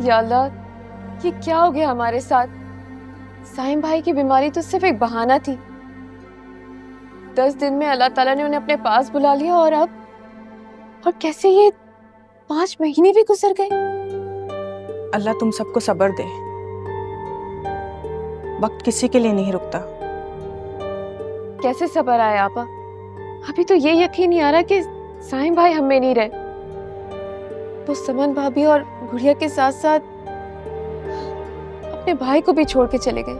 या अल्लाह ये क्या हो गया हमारे साथ? साइम भाई की बीमारी तो सिर्फ़ एक बहाना थी। दस दिन में अल्लाह ताला ने उन्हें अपने पास बुला लिया और अब और कैसे ये पाँच महीने भी गुजर गए? अल्लाह तुम सबको सब्र दे। वक्त किसी के लिए नहीं रुकता। कैसे सबर आया आपा? अभी तो ये यकीन नहीं आ रहा कि साइम भाई हम में नहीं रहे। वो समन भाभी और गुड़िया के साथ साथ अपने भाई को भी छोड़ के चले गए।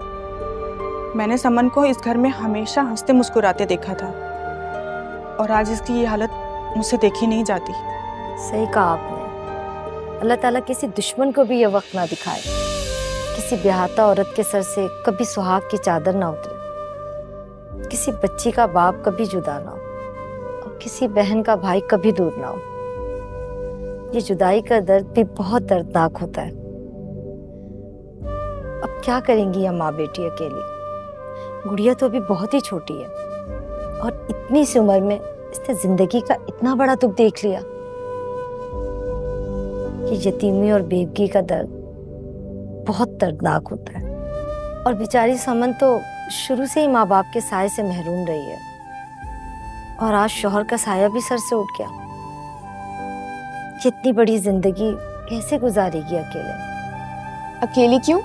मैंने समन को इस घर में हमेशा हँसते मुस्कुराते देखा था। और आज इसकी ये हालत मुझसे देखी नहीं जाती। सही कहा आपने। अल्लाह ताला किसी दुश्मन को भी ये वक्त ना दिखाए। किसी ब्याहता औरत के सर से कभी सुहाग की चादर ना उतरे। किसी बच्ची का बाप कभी जुदा ना हो। और किसी बहन का भाई कभी दूर ना हो। ये जुदाई का दर्द भी बहुत दर्दनाक होता है। अब क्या करेंगी ये माँ बेटी अकेली? गुड़िया तो अभी बहुत ही छोटी है। और इतनी सी उम्र में इसने ज़िंदगी का इतना बड़ा दुख देख लिया ये यतीमी और बेवगी का दर्द बहुत दर्दनाक होता है। और बेचारी समन तो शुरू से ही माँ बाप के साय से महरूम रही है। और आज शोहर का साया भी सर से उठ गया। इतनी बड़ी ज़िंदगी कैसे गुजारेगी अकेले? अकेली क्यों?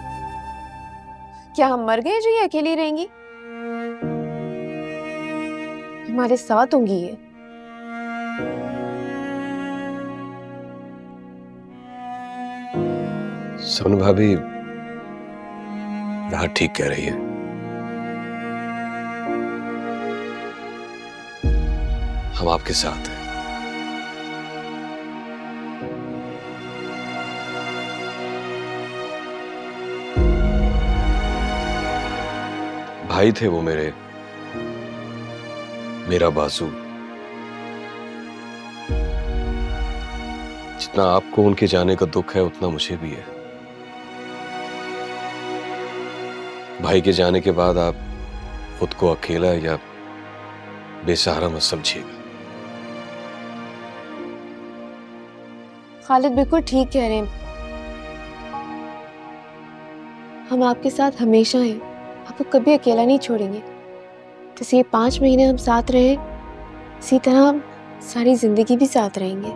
क्या हम मर गए जो ये अकेली रहेंगी? हमारे साथ होंगी ये। सोनू भाभी राहत ठीक कह रही है। हम आपके साथ हैं। भाई थे वो मेरे। मेरा बाजू जितना आपको उनके जाने का दुख है, उतना मुझे भी है। भाई के जाने के बाद आप खुद को अकेला या बेसहारा मत समझिएगा। खालिद बिल्कुल ठीक कह रहे हैं। हम आपके साथ हमेशा हैं। आपको कभी अकेला नहीं छोड़ेंगे। जैसे ये पाँच महीने हम साथ रहे, इसी तरह हम सारी ज़िंदगी भी साथ रहेंगे।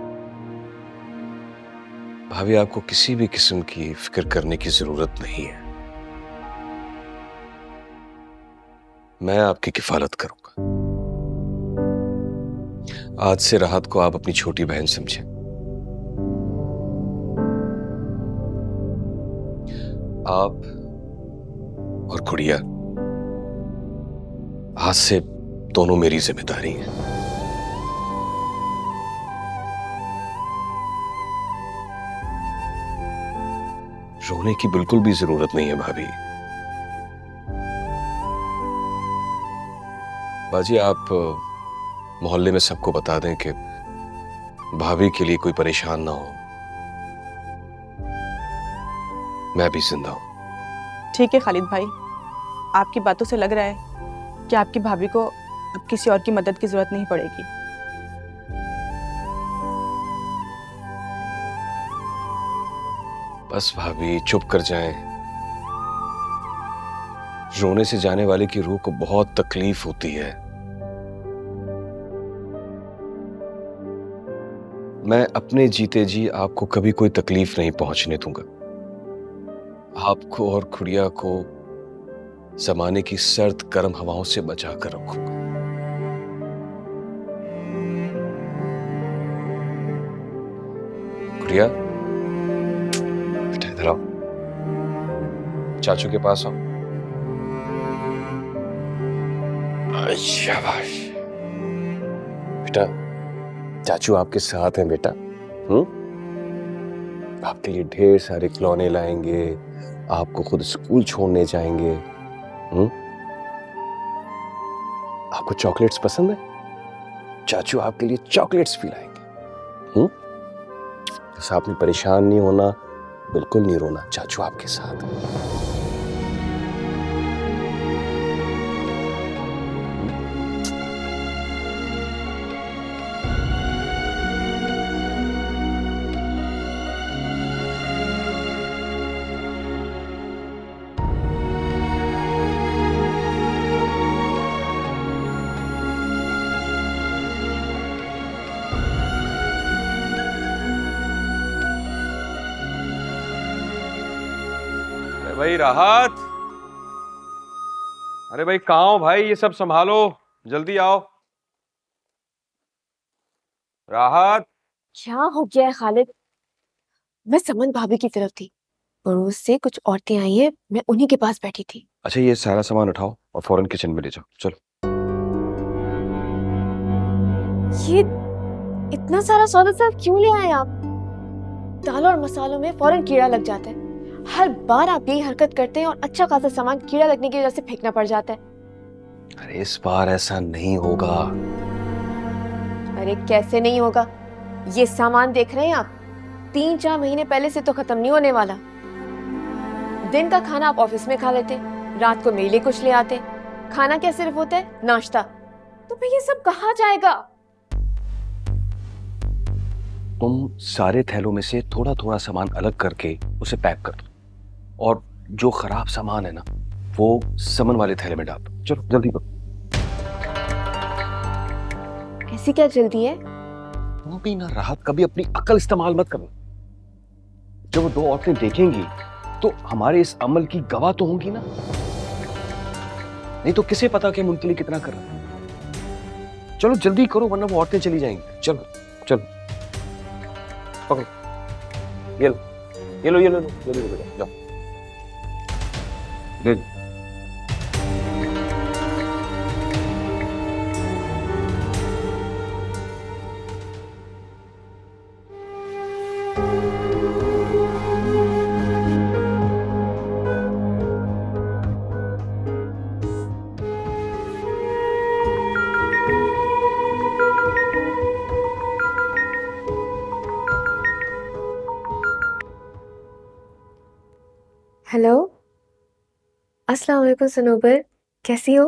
भाभी, आपको किसी भी किस्म की फ़िक्र करने की ज़रूरत नहीं है। मैं आपकी किफालत करूँगा। आज से राहत को आप अपनी छोटी बहन समझें। आप और गुड़िया आज से दोनों मेरी ज़िम्मेदारी हैं। रोने की बिल्कुल भी ज़रूरत नहीं है, भाभी। बाजी, आप मोहल्ले में सबको बता दें कि भाभी के लिए कोई परेशान ना हो। मैं भी ज़िंदा हूँ। ठीक है, खालिद भाई। आपकी बातों से लग रहा है कि आपकी भाभी को अब किसी और की मदद की ज़रूरत नहीं पड़ेगी। बस भाभी, चुप कर जाएँ। रोने से जाने वाले की रूह को बहुत तकलीफ़ होती है। मैं अपने जीते जी आपको कभी कोई तकलीफ़ नहीं पहुँचने दूँगा। आपको और खुड़िया को जमाने की सर्द गर्म हवाओं से बचा कर रखूँगा। खुड़िया बेटा इधर आओ। चाचू के पास आओ। शाबाश। बेटा, चाचू आपके साथ हैं बेटा हम्म? आपके लिए ढेर सारे खिलौने लाएँगे। आपको खुद स्कूल छोड़ने जाएँगे। हुँ? आपको चॉकलेट्स पसंद है? चाचू आपके लिए चॉकलेट्स भी लाएँगे तो आपने परेशान नहीं होना, बिल्कुल नहीं रोना, चाचू आपके साथ। भाई राहत। अरे भाई कहाँ हो भाई? ये सब संभालो। जल्दी आओ। राहत। क्या हो गया है खालिद? मैं समन भाभी की तरफ़ थी पड़ोस से कुछ औरतें आई हैं मैं उन्हीं के पास बैठी थी। अच्छा ये सारा सामान उठाओ और फ़ौरन किचन में ले जाओ। चलो। ये इतना सारा सौदा सब क्यों ले आए आप? दालों और मसालों में फ़ौरन कीड़ा लग जाता है। हर बार आप यही हरकत करते हैं और अच्छा खासा सामान कीड़ा लगने की वजह से फेंकना पड़ जाता है। अरे इस बार ऐसा नहीं होगा। अरे कैसे नहीं होगा? ये सामान देख रहे हैं आप? तीन चार महीने पहले से तो खत्म नहीं होने वाला। दिन का खाना आप ऑफ़िस में खा लेते रात को मेले कुछ ले आते। खाना क्या सिर्फ़ होता है? नाश्ता। तो फिर ये सब कहाँ जाएगा? तुम सारे थैलों में से थोड़ा थोड़ा सामान अलग करके उसे पैक कर दो। और जो खराब सामान है ना वो समन वाले थैले में डाल दो चलो जल्दी करो ऐसी क्या जल्दी है तुम भी ना राहत कभी अपनी अकल इस्तेमाल मत करना जब वो दो औरतें देखेंगी तो हमारे इस अमल की गवाह तो होंगी ना नहीं तो किसे पता कि हम उनके लिए कितना कर रहे हैं चलो जल्दी करो वरना वो औरतें चली जाएँगी चलो चलो पकड़ो ये लो ये लो ये लो जल्दी जल्दी जाओ ले लो। अस्सलाम वालेकुम सनोबर कैसी हो?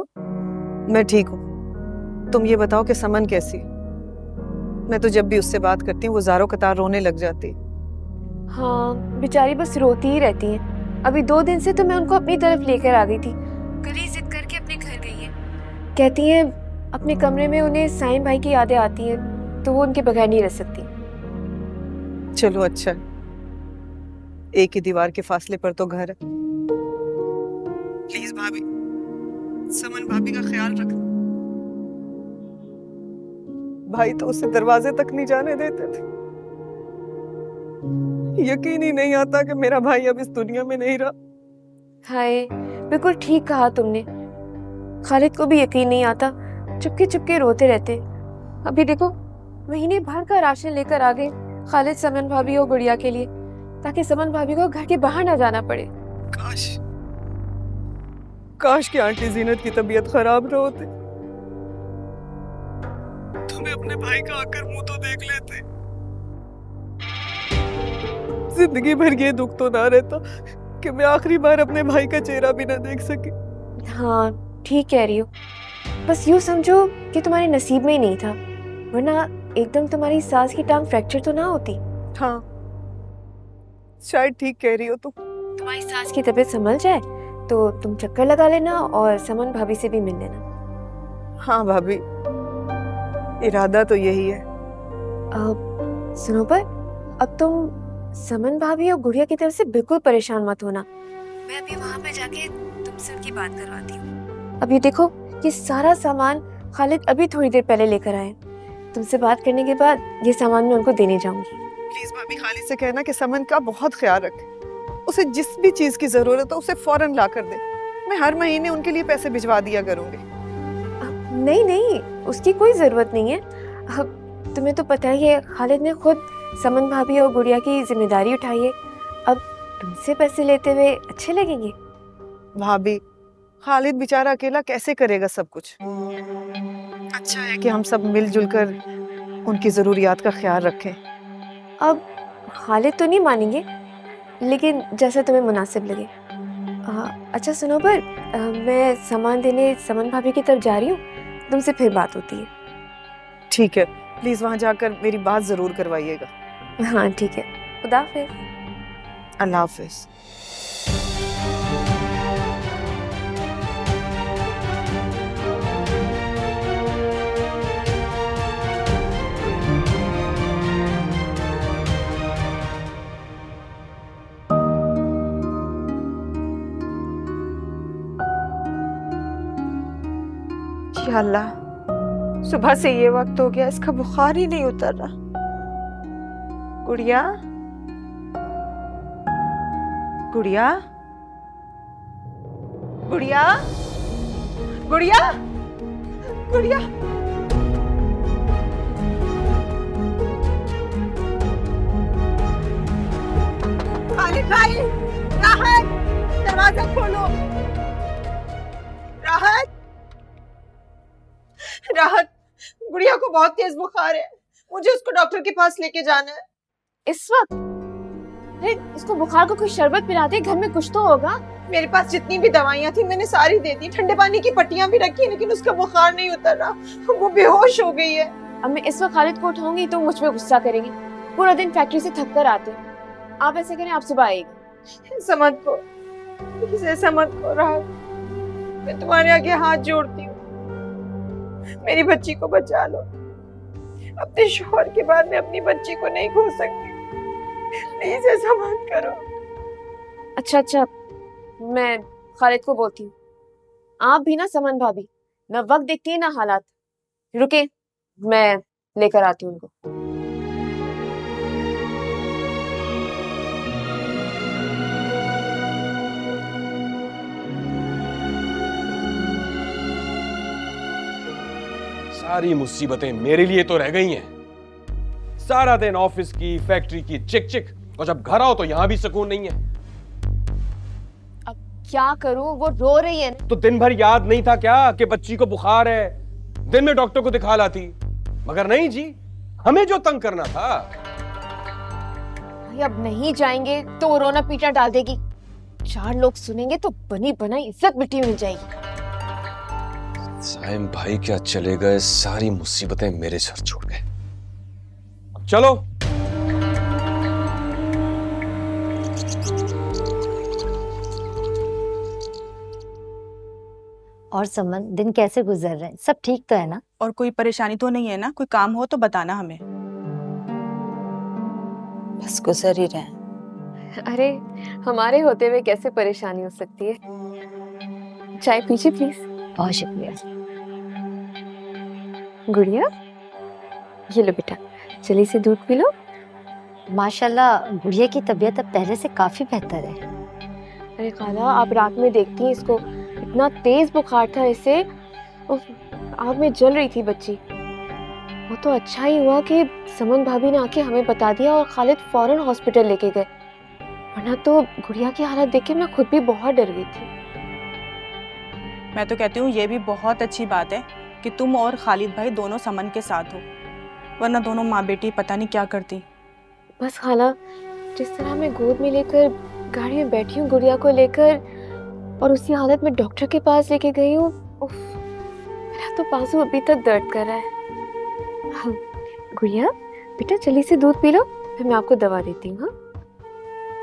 मैं ठीक हूँ। तुम ये बताओ कि समन कैसी मैं तो जब भी उससे बात करती हूँ वो जारो कतार रोने लग जाती है। हाँ बेचारी बस रोती ही रहती है। अभी दो दिन से तो मैं उनको अपनी तरफ़ लेकर आ गई थी। कल ही जिद करके अपने घर गई है। कहती हैं अपने कमरे में उन्हें साईं भाई की यादें आती हैं तो वो उनके बगैर नहीं रह सकती। चलो अच्छा। एक ही दीवार के फासले पर तो घर है। प्लीज़ भाभी। समन भाभी का ख्याल रख। भाई तो उसे दरवाजे तक नहीं जाने देते थे। यकीन ही नहीं आता कि मेरा भाई अब इस दुनिया में नहीं रहा। हाय बिल्कुल ठीक कहा तुमने। खालिद को भी यकीन नहीं आता चुपके चुपके रोते रहते। अभी देखो महीने भर का राशन लेकर आ गए खालिद समन भाभी और गुड़िया के लिए ताकि समन भाभी को घर के बाहर ना जाना पड़े। काश काश कि आंटी जीनत की तबीयत खराब न होती। तुम्हें अपने भाई का आकर मुँह तो देख लेते। ज़िंदगी भर ये दुख तो ना रहता कि मैं आखिरी बार अपने भाई का चेहरा भी ना देख सकी। हाँ ठीक कह रही हो। बस यूँ समझो कि तुम्हारे नसीब में ही नहीं था वरना एकदम तुम्हारी सांस की टांग फ्रैक्चर तो ना होती। हाँ। शायद ठीक कह रही हो तुम। तुम्हारी सास की तबीयत संभल जाए? तो तुम चक्कर लगा लेना और समन भाभी से भी मिल लेना। हाँ भाभी। इरादा तो यही है। अब सुनो पर अब तुम समन भाभी और गुड़िया की तरफ़ से बिल्कुल परेशान मत होना। मैं अभी वहाँ पे जाके तुमसे उनकी बात करवाती हूँ। अब ये देखो ये सारा सामान खालिद अभी थोड़ी देर पहले लेकर आए। तुमसे बात करने के बाद ये सामान मैं उनको देने जाऊँगी। प्लीज़ भाभी खालिद से कहना कि समन का बहुत ख्याल रखे। उसे जिस भी चीज़ की ज़रूरत हो उसे फ़ौरन ला कर दे। मैं हर महीने उनके लिए पैसे भिजवा दिया करूँगी। नहीं नहीं उसकी कोई ज़रूरत नहीं है। तुम्हें तो पता ही है खालिद ने खुद समन भाभी और गुड़िया की ज़िम्मेदारी उठाई है। अब तुमसे पैसे लेते हुए अच्छे लगेंगे? भाभी खालिद बेचारा अकेला कैसे करेगा सब कुछ? अच्छा है कि हम सब मिलजुल कर उनकी जरूरियात का ख्याल रखें। अब खालिद तो नहीं मानेंगे? लेकिन जैसा तुम्हें मुनासिब लगे। आ, अच्छा सुनो पर आ, मैं सामान देने समन भाभी की तरफ़ जा रही हूँ। तुमसे फिर बात होती है। ठीक है प्लीज़ वहाँ जाकर मेरी बात ज़रूर करवाइएगा। हाँ ठीक है। खुदा हाफिज। अल्लाह हाफिज। या अल्लाह, सुबह से ये वक्त हो गया, इसका बुखार ही नहीं उतर रहा। गुड़िया गुड़िया गुड़िया गुड़िया गुड़िया। खालिद भाई, राहत, दरवाज़ा खोलो। राहत। गुड़िया को बहुत तेज बुखार है। मुझे उसको डॉक्टर के पास लेके जाना है। इस वक्त? अरे इसको बुखार को कोई शरबत पिला दे घर में कुछ तो होगा। मेरे पास जितनी भी दवाइयाँ थी मैंने सारी दे दी। ठंडे पानी की पट्टियाँ भी रखी लेकिन उसका बुखार नहीं उतर रहा। वो बेहोश हो गई है। अब मैं इस वक्त खालिद को उठाऊँगी तो मुझ पे गुस्सा करेंगे। पूरा दिन फैक्ट्री से थक कर आते आप ऐसे करें आप सुबह आएगी समझ को ऐसा मत को राहत। मैं तुम्हारे आगे हाथ जोड़ती हूँ। मेरी बच्ची को बचा लो। अपने शोहर के बाद मैं अपनी बच्ची को नहीं खो सकती। प्लीज़ ऐसा मत करो। अच्छा अच्छा मैं खालिद को बोलती हूँ। आप भी ना समन भाभी, ना वक्त देखती है, ना हालात। रुके, मैं लेकर आती हूँ उनको। सारी मुसीबतें मेरे लिए तो रह गई हैं। सारा दिन ऑफ़िस की फैक्ट्री की चिक चिक। और जब घर आओ तो यहाँ भी सुकून नहीं है। अब क्या करूँ? वो रो रही है तो दिन भर याद नहीं था क्या कि बच्ची को बुखार है? दिन में डॉक्टर को दिखा लाती। मगर नहीं जी हमें जो तंग करना था। अब नहीं जाएँगे तो वो रोना पीटा डाल देगी। चार लोग सुनेंगे तो बनी बनाई इज़्ज़त मिट्टी मिल जाएगी। साइम भाई क्या चले गए? सारी मुसीबतें मेरे सर छोड़ गए। चलो। और समन दिन कैसे गुजर रहे हैं? सब ठीक तो है ना? और कोई परेशानी तो नहीं है ना? कोई काम हो तो बताना हमें। बस गुजर ही रहे हैं। अरे हमारे होते हुए कैसे परेशानी हो सकती है? चाय पीजिए प्लीज़ बहुत शुक्रिया। गुड़िया ये लो बेटा चली से दूध पी लो। माशाल्लाह गुड़िया की तबीयत अब पहले से काफ़ी बेहतर है। अरे खाला आप रात में देखती हैं इसको इतना तेज बुखार था इसे। उफ, आग में जल रही थी बच्ची। वो तो अच्छा ही हुआ कि समन भाभी ने आके हमें बता दिया और खालिद फ़ौरन हॉस्पिटल लेके गए। वरना तो गुड़िया की हालत देख के मैं खुद भी बहुत डर गई थी। मैं तो कहती हूँ ये भी बहुत अच्छी बात है कि तुम और खालिद भाई दोनों समन के साथ हो वरना दोनों माँ बेटी पता नहीं क्या करती। बस खाला जिस तरह मैं गोद में लेकर गाड़ी में बैठी हूँ गुड़िया को लेकर और उसी हालत में डॉक्टर के पास लेके गई हूँ मेरा तो बाजू अभी तक दर्द कर रहा है। हाँ, गुड़िया बेटा जल्दी से दूध पी लो फिर मैं आपको दवा देती हूँ हाँ।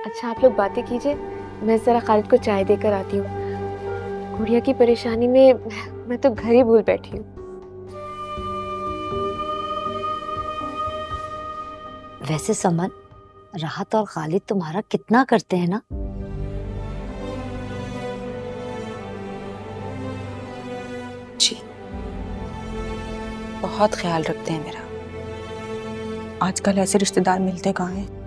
अच्छा आप लोग बातें कीजिए मैं ज़रा खालिद को चाय देकर आती हूँ। गुड़िया की परेशानी में मैं तो घर ही भूल बैठी हूँ। वैसे समन राहत और खालिद तुम्हारा कितना करते हैं ना? जी बहुत ख्याल रखते हैं मेरा। आजकल ऐसे रिश्तेदार मिलते कहाँ हैं?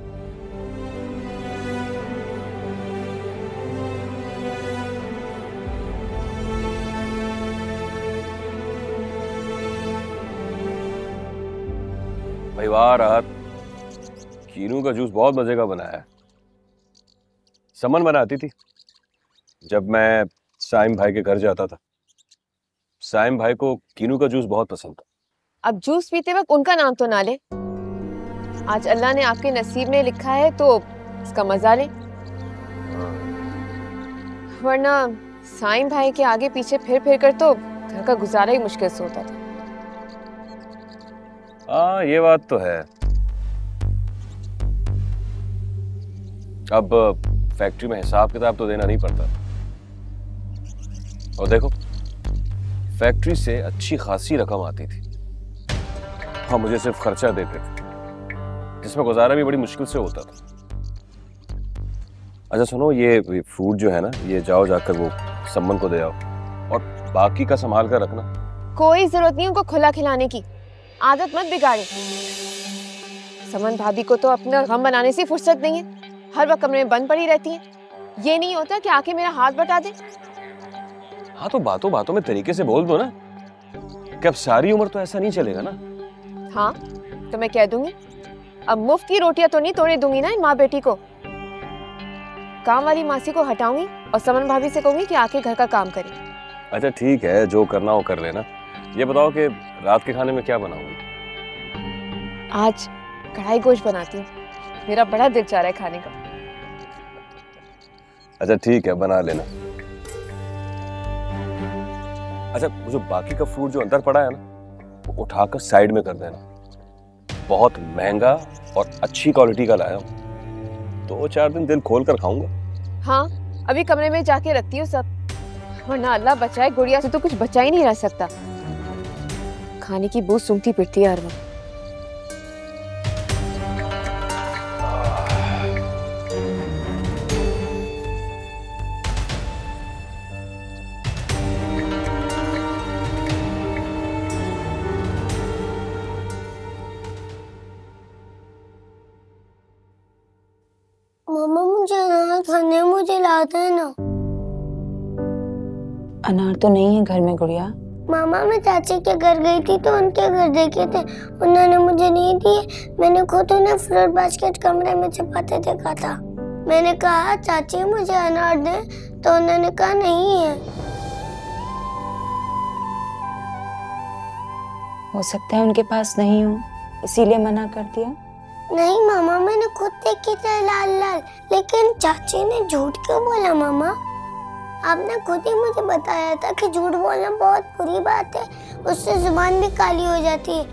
भाई वाह, राहत। कीनू का जूस बहुत मज़े का बनाया है। समन बनाती थी, जब मैं साइम भाई के घर जाता था। साइम भाई को कीनू का जूस बहुत पसंद था। अब जूस पीते वक्त उनका नाम तो ना ले। आज अल्लाह ने आपके नसीब में लिखा है तो इसका मज़ा ले। वरना साइम भाई के आगे पीछे फिर फिर कर तो घर का गुजारा ही मुश्किल से होता था। हाँ ये बात तो है। अब फैक्ट्री में हिसाब किताब तो देना नहीं पड़ता। और देखो, फैक्ट्री से अच्छी खासी रकम आती थी। हाँ मुझे सिर्फ़ खर्चा देते। थे जिसमें गुजारा भी बड़ी मुश्किल से होता था। अच्छा सुनो, ये फ़ूड जो है ना, ये जाओ जाकर वो सम्मन को दे आओ। और बाकी का संभाल कर रखना। कोई ज़रूरत नहीं, उनको खुला खिलाने की। आदत मत बिगाड़े। समन भाभी को तो अपना गम बनाने से फुर्सत नहीं है। हर वक्त कमरे में बंद पड़ी रहती है। ये नहीं होता कि आके मेरा हाथ बटा दे। हाँ तो बातों बातों में तरीके से बोल दो ना। कि अब सारी उम्र तो ऐसा नहीं चलेगा ना। हाँ तो मैं कह दूँगी अब मुफ़्त की रोटियाँ तो नहीं तोड़ने दूँगी ना इन माँ बेटी को। काम वाली मासी को हटाऊँगी और समन भाभी से कहूँगी कि आके घर का काम करे। अच्छा ठीक है जो करना हो कर लेना। ये बताओ कि रात के खाने में क्या बनाऊँगी? आज कढ़ाई गोश्त बनाती हूँ। मेरा बड़ा दिल चाह रहा है खाने का। अच्छा ठीक है बना लेना। अच्छा वो जो बाकी का फ्रूट जो अंदर पड़ा है ना वो उठाकर साइड में कर देना। बहुत महँगा और अच्छी क्वालिटी का लाया हूँ। दो चार दिन दिल खोल कर खाऊँगा। हाँ अभी कमरे में जाके रखती हूँ सब। वरना अल्लाह बचाए गुड़िया से तो कुछ बचा ही नहीं रह सकता। खाने की बू सूंघती पिटती है हर वक्त मुझे अनार खाने मुझे लाते हैं ना। अनार तो नहीं है घर में गुड़िया। मामा मैं चाची के घर गई थी तो उनके घर देखे थे। उन्होंने मुझे नहीं दिए। मैंने खुद उन्हें फ्रूट बास्केट कमरे में छुपाते देखा था। मैंने कहा चाची मुझे अनार दे। तो उन्होंने कहा नहीं है। हो सकता है उनके पास नहीं हो। इसीलिए मना कर दिया। नहीं मामा मैंने खुद देखी थे लाल लाल लेकिन चाची ने झूठ क्यों बोला मामा? आपने खुद ही मुझे बताया था कि झूठ बोलना बहुत बुरी बात है। उससे ज़ुबान भी काली हो जाती है।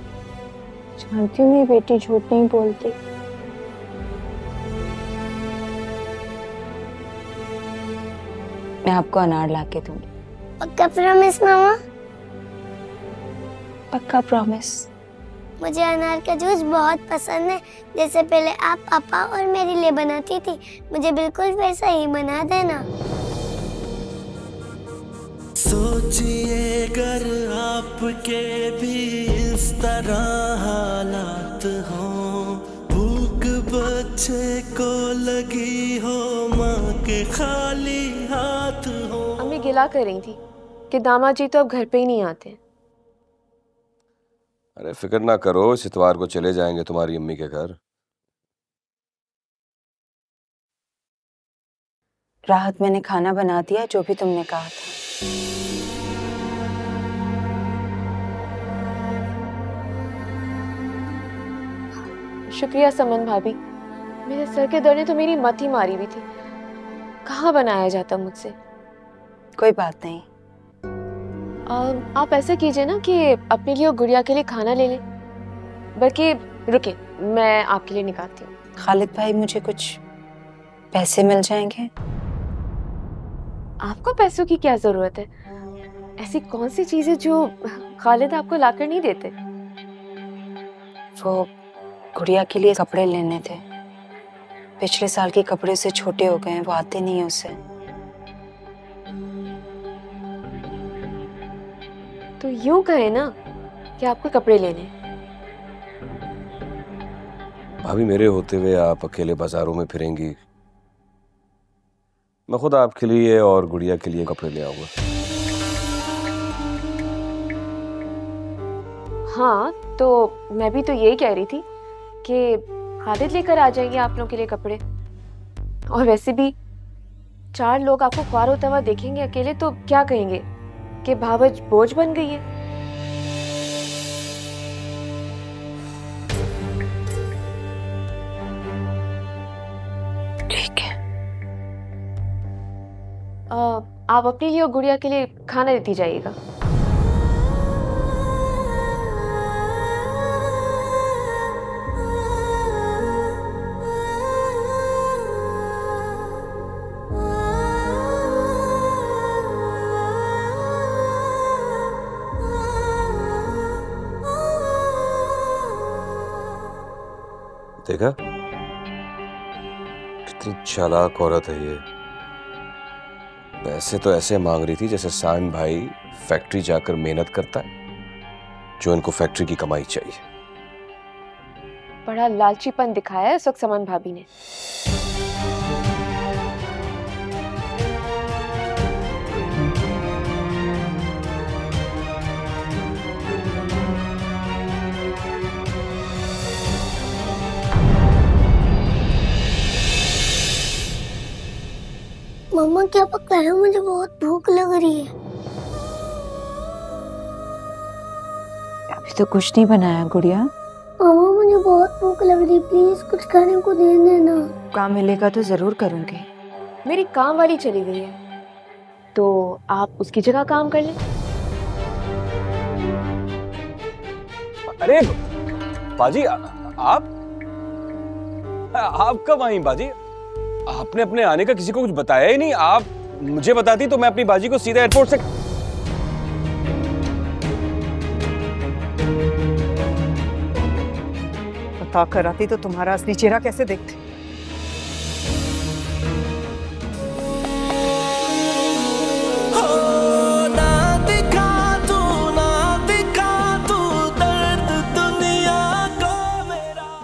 जानती हूँ मेरी बेटी झूठ नहीं बोलती। मैं आपको अनार ला के दूँगी। पक्का प्रॉमिस मामा? पक्का प्रॉमिस मुझे अनार का जूस बहुत पसंद है। जैसे पहले आप पापा और मेरे लिए बनाती थी मुझे बिल्कुल वैसा ही बना देना। सोचिए अगर आपके भी इस तरह हालात हों। भूख बच्चे को लगी हो माँ के खाली हाथ हो। अम्मी गिला कर रही थी कि दामाद जी तो अब घर पे ही नहीं आते अरे फ़िक्र ना करो इस इतवार को चले जाएँगे तुम्हारी अम्मी के घर। राहत मैंने खाना बना दिया जो भी तुमने कहा था। शुक्रिया समन भाभी। मेरे सर के दर्द ने तो मेरी मत ही मारी हुई थी। कहाँ बनाया जाता मुझसे? कोई बात नहीं। अम, आप ऐसा कीजिए ना कि अपने लिए और गुड़िया के लिए खाना ले लें। बल्कि रुके मैं आपके लिए निकालती हूँ। खालिद भाई मुझे कुछ पैसे मिल जाएँगे? आपको पैसों की क्या ज़रूरत है? ऐसी कौन सी चीज़ है जो खालिद आपको लाकर नहीं देते? वो गुड़िया के लिए कपड़े लेने थे। पिछले साल के कपड़े से छोटे हो गए हैं वो आते नहीं है उसे तो यूँ कहे ना कि आपको कपड़े लेने भाभी मेरे होते हुए आप अकेले बाजारों में फिरेंगी। मैं खुद आपके लिए और गुड़िया के लिए कपड़े ले आऊँगा। हाँ तो मैं भी तो यही कह रही थी कि खालिद लेकर आ जाएँगे आप लोगों के लिए कपड़े। और वैसे भी चार लोग आपको ख्वार होता हुआ देखेंगे अकेले तो क्या कहेंगे कि भावज बोझ बन गई है। ठीक है। अ, आप अपने लिए और गुड़िया के लिए खाना देती जाइएगा। देखा कितनी चालाक औरत है ये। पैसे तो ऐसे मांग रही थी जैसे सान भाई फैक्ट्री जाकर मेहनत करता है, जो इनको फैक्ट्री की कमाई चाहिए। बड़ा लालचीपन दिखाया है इस वक्त समन भाभी ने। मम्मा क्या पका है? मुझे बहुत भूख लग रही है। अभी तो कुछ नहीं बनाया गुड़िया। मामा मुझे बहुत भूख लग रही प्लीज़ कुछ खाने को दे देना। काम मिलेगा तो ज़रूर करूँगी। मेरी काम वाली चली गई है। तो आप उसकी जगह काम कर लें। अरे बाजी आ- आप? आप कब आई बाजी? आपने अपने आने का किसी को कुछ बताया ही नहीं। आप मुझे बताती तो मैं अपनी बाजी को सीधा एयरपोर्ट से बता कर आती तो तुम्हारा असली चेहरा कैसे देखते?